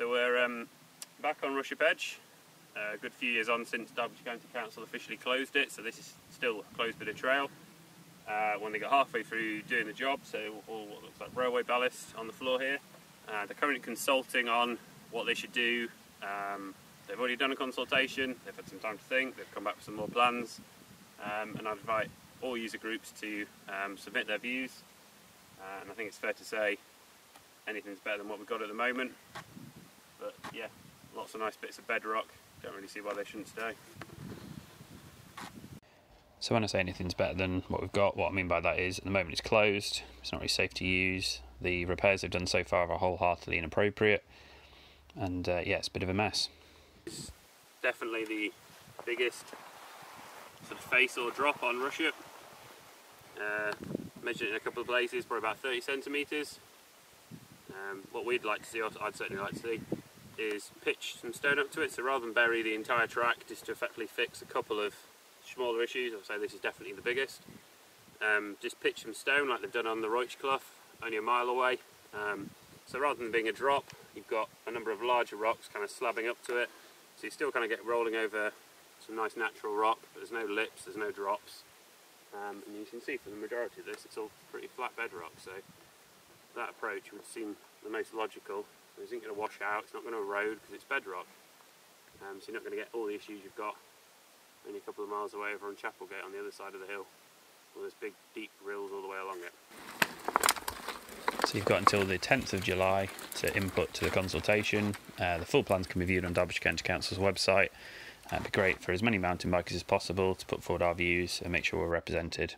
So we're um, back on Rushup Edge, uh, a good few years on since Derbyshire County Council officially closed it, so this is still a closed bit of trail. Uh, when they got halfway through doing the job, so all what looks like railway ballast on the floor here. Uh, they're currently consulting on what they should do. Um, they've already done a consultation, they've had some time to think, they've come back with some more plans, um, and I'd invite all user groups to um, submit their views. Uh, and I think it's fair to say anything's better than what we've got at the moment. But yeah, lots of nice bits of bedrock. Don't really see why they shouldn't stay. So when I say anything's better than what we've got, what I mean by that is at the moment it's closed, it's not really safe to use, the repairs they've done so far are wholeheartedly inappropriate, and uh, yeah, it's a bit of a mess. It's definitely the biggest sort of face or drop on Rushup. Uh, measured it in a couple of places, probably about 30 centimetres. Um, what we'd like to see, I'd certainly like to see, is pitch some stone up to it. So rather than bury the entire track, just to effectively fix a couple of smaller issues, I'll say this is definitely the biggest. Um, just pitch some stone like they've done on the Roych Clough, only a mile away. Um, so rather than being a drop, you've got a number of larger rocks kind of slabbing up to it. So you still kind of get rolling over some nice natural rock, but there's no lips, there's no drops. Um, and you can see for the majority of this, it's all pretty flat bedrock. So that approach would seem the most logical. It isn't going to wash out, it's not going to erode because it's bedrock. Um, so you're not going to get all the issues you've got only a couple of miles away over on Chapel Gate on the other side of the hill. All those big deep rills all the way along it. So you've got until the 10th of July to input to the consultation. Uh, the full plans can be viewed on Derbyshire County Council's website. Uh, it'd be great for as many mountain bikers as possible to put forward our views and make sure we're represented.